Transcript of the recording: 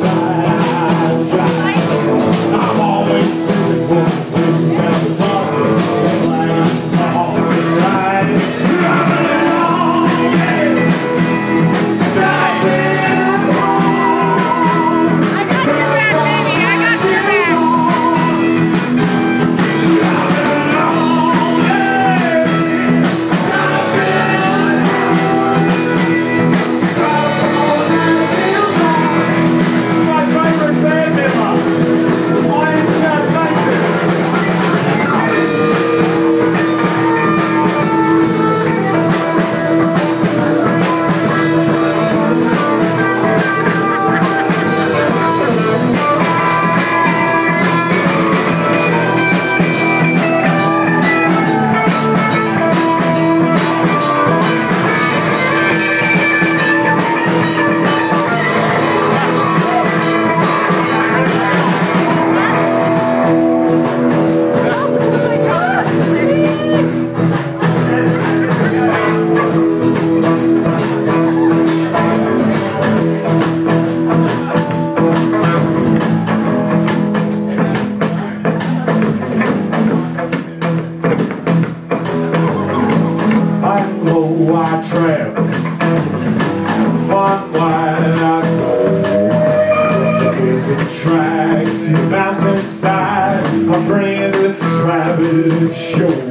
side. whole wide trail. One wide out. It tracks to the mountainside. I'm bringing this rabbit show.